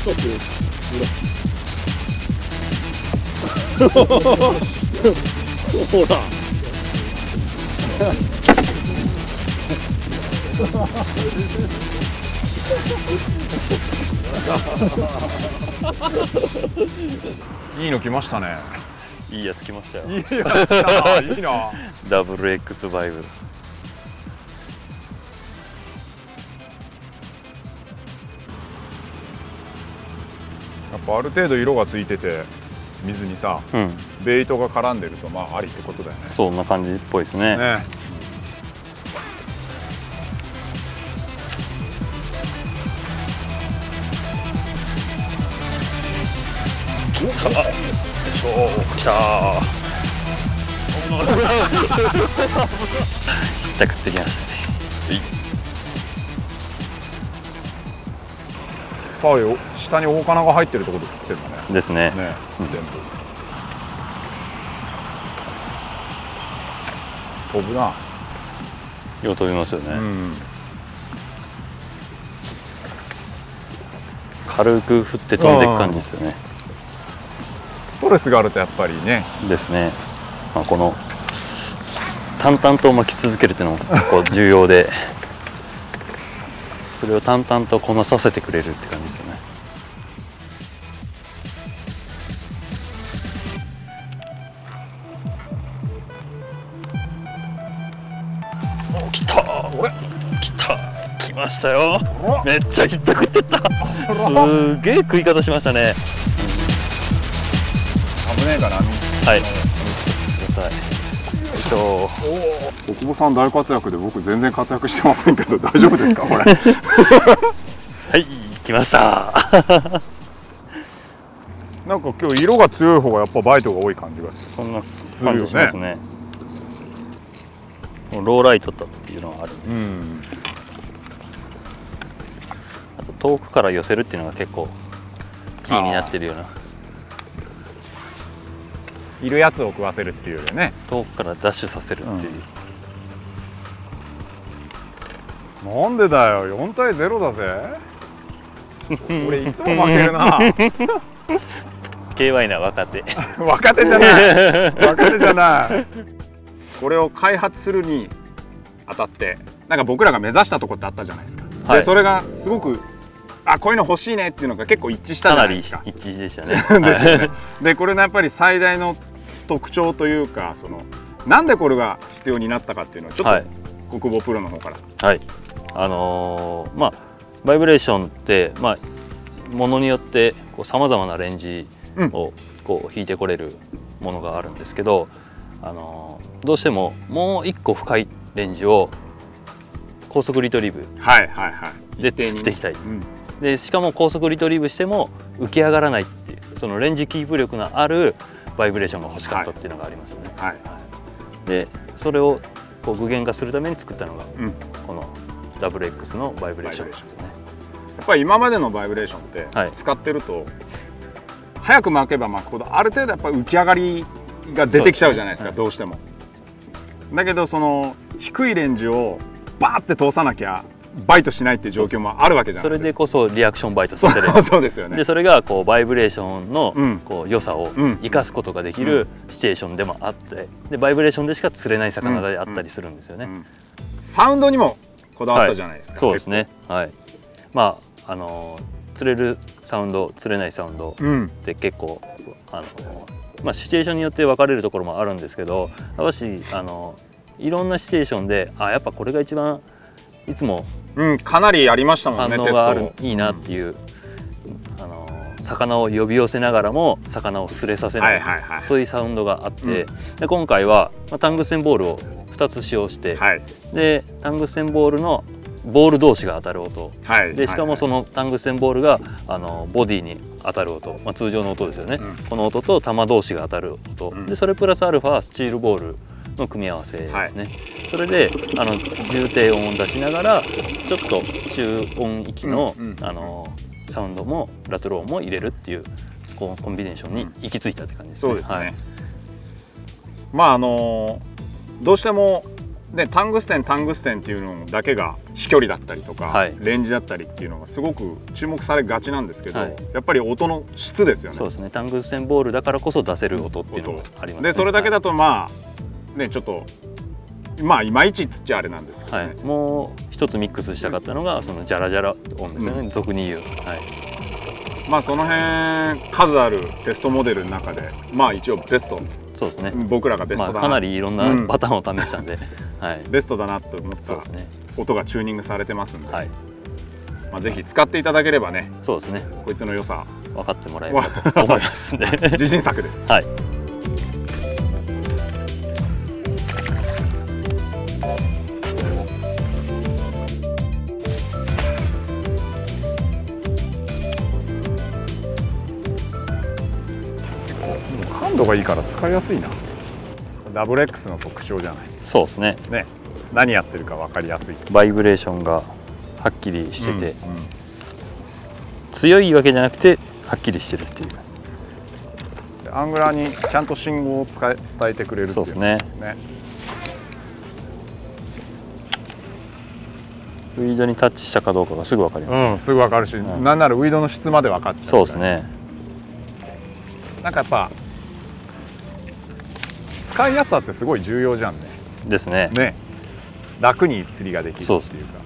ほら。いいの来ましたね。いいやつ来ましたよ。いいやつだいいな。ダブル X バイブぱある程度色がついてて水にさうん。ベイトが絡んでるとまあありってことだよね。そんな感じっぽいですね。ね。きたーひったくってきましたね。パーよ下に大金が入ってるところで食ってるんだね。ですね。ね、うん全部。飛ぶな、よう飛びますよね、うん。軽く振って飛んでいく感じですよね。ストレスがあるとやっぱりね。ですね、まあ、この淡々と巻き続けるっていうのも結構 重要で。それを淡々とこなさせてくれるって来ましたよ。めっちゃひったくってっ。たすげえ食い方しましたね。危ねえからはい。ください。よいしょお久保さん大活躍で僕全然活躍してませんけど大丈夫ですかこれ？はい来ました。なんか今日色が強い方がやっぱバイトが多い感じがすそんな感じしますね。もうローライトだっていうのがあるんでるうん遠くから寄せるっていうのが結構キーになってるような。いるやつを食わせるっていうよりね。遠くからダッシュさせるっていう、なんでだよ。4対0だぜ。俺いつも負けるな。KY な若手。若手じゃない。若手じゃない。これを開発するにあたってなんか僕らが目指したとこってあったじゃないですか、はい。でそれがすごくあこういうの欲しいねっていうのが結構一致したかなりじゃないですか。一致でしたね。ですよね。でこれのやっぱり最大の特徴というかそのなんでこれが必要になったかっていうのをちょっと、はい。国母プロの方から。はい。あのーまあバイブレーションってまあものによってさまざまなレンジをこう引いてこれるものがあるんですけど、あのーどうしてももう一個深いレンジを高速リトリーブはいはいはい。で釣っていきたい。うんでしかも高速リトリーブしても浮き上がらないっていうそのレンジキープ力のあるバイブレーションが欲しかったっていうのがありますね、はい。でそれをこう具現化するために作ったのがうん、やこの WX のバイブレーションですね。っぱり今までのバイブレーションってはい。使ってると、早く巻けば巻くほどある程度やっぱり浮き上がりが出てきちゃうじゃないですかはい。どうしても。だけどその低いレンジをバーって通さなきゃバイトしないっていう状況もあるわけじゃなそれいですかでこそリアクションバイトさせれそうるそうですよね。でそれがこうバイブレーションのうん。こう良さをうん。生かすことができるシチュエーションでもあってでバイブレーションでしか釣れない魚であったりするんですよね。うんサウンドにもこだわったじゃないですか、そうですね、はい、まああの釣れるサウンド釣れないサウンドうん。って結構あの、まあ、シチュエーションによって分かれるところもあるんですけどやっぱしあのいろんなシチュエーションであやっぱこれが一番いつもうん、かなりありましたもん反ね応があるいいなっていう、あの魚を呼び寄せながらも魚をすれさせない、はいはいはい。そういうサウンドがあって、で今回は、まあ、タングステンボールを2つ使用して、はい。でタングステンボールのボール同士が当たる音。はい。でしかもそののタングステンボールがあのボディに当たる音、まあ、通常の音ですよね、うん。この音と玉同士が当たる音、うん。でそれプラスアルファスチールボールの組み合わせですね、それであの重低音を出しながらちょっと中音域の,、うんうん。あのサウンドもラトローンも入れるっていうこうコンビネーションに行き着いたって感じですね。そうですね、はい。まああのどうしてもでタングステンタングステンっていうのだけが飛距離だったりとか、はい、レンジだったりっていうのがすごく注目されがちなんですけど、はい、やっぱり音の質ですよね。そうですね。タングステンボールだからこそ出せる音っていうのがあります、ね、でそれだけだとまあねちょっとまあいまいちっつっちゃあれなんですけど、ね、はい、もう一つミックスしたかったのがそのジャラジャラ音ですよね、うん、俗に言う、はい、まあその辺数あるテストモデルの中でまあ一応ベスト。そうですね。僕らがベストだな、まあ、かなりいろんなパターンを試したんで、うん、はい、ベストだなと思った。音がチューニングされてますんで、はい。まあ、ぜひ使っていただければね。そうですね。こいつの良さ。分かってもらえればと思いますんで。自信作です。はい度がいいから使いやすいな。ダブル X の特徴じゃない。そうですね。ね。何やってるか分かりやすい。バイブレーションがはっきりしてて、うんうん、強いわけじゃなくてはっきりしてるっていう。アングラーにちゃんと信号を伝え伝えてくれるっていう。そうですね。ね。ウィードにタッチしたかどうかがすぐ分かります、うん、すぐ分かるし、うん、なんならウィードの質まで分かっちゃう。そうですね。なんかやっぱ使いやすさってすごい重要じゃんね。ですね。ね。楽に釣りができるっていうか。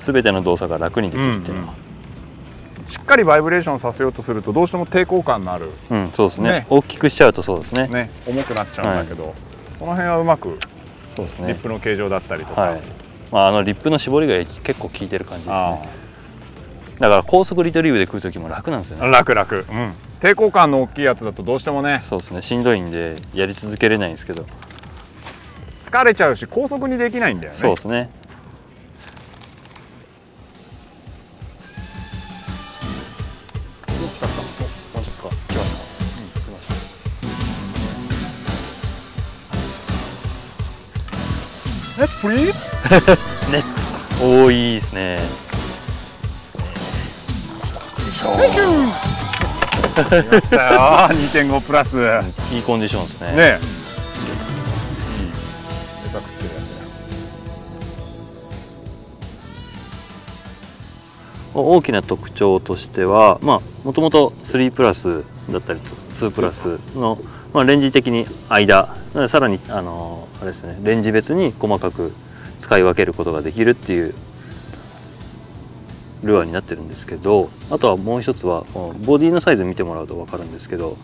すべての動作が楽にできるっていうのは、うんうん、しっかりバイブレーションさせようとするとどうしても抵抗感のある、うん、そうですね、ね、大きくしちゃうとそうですね。ね。重くなっちゃうんだけど、はい、その辺はうまくそうですね。リップの形状だったりとか、はい、まあ、あのリップの絞りが結構効いてる感じですね。だから高速リトリーブで食う時も楽なんですよね。楽楽。うん抵抗感の大きいやつだとどうしてもね。そうですね。しんどいんでやり続けれないんですけど。疲れちゃうし高速にできないんだよね。そうですねえ、プリーズ？ね、多いですね。よいしょ。ましたよ。2.5プラス。いいコンディションですね。ね。いい餌食ってるやつ大きな特徴としてはまあもともと3プラスだったり2プラスの、まあ、レンジ的に間さらにあのあれですねレンジ別に細かく使い分けることができるっていうルアーになってるんですけどあとはもう一つはこのボディのサイズ見てもらうと分かるんですけど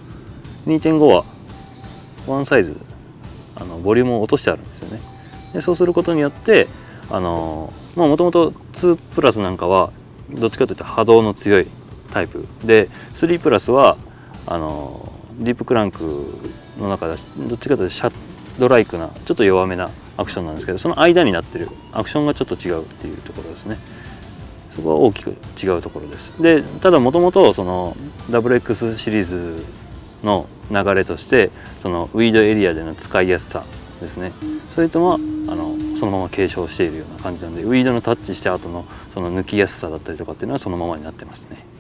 2.5は1サイズあのボリュームを落としてあるんですよね。でそうすることによってあのもともと2プラスなんかはどっちかというと波動の強いタイプ。で3プラスはあのディープクランクの中でどっちかというとシャドライクなちょっと弱めなアクションなんですけどその間になってる。アクションがちょっと違うっていうところですね。そこは大きく違うところですでただもともとその WX シリーズの流れとしてそのウィードエリアでの使いやすさですねそれともあのそのまま継承しているような感じなんでウィードのタッチした後のその抜きやすさだったりとかっていうのはそのままになってますね。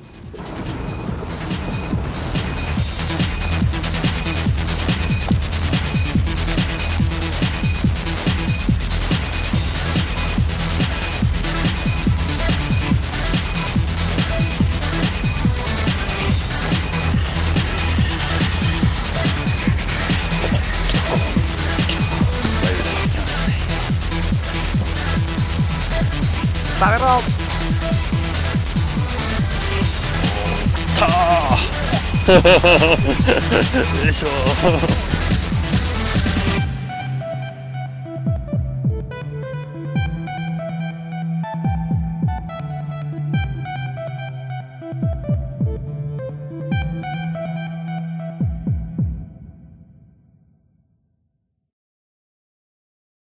食べろよいしょ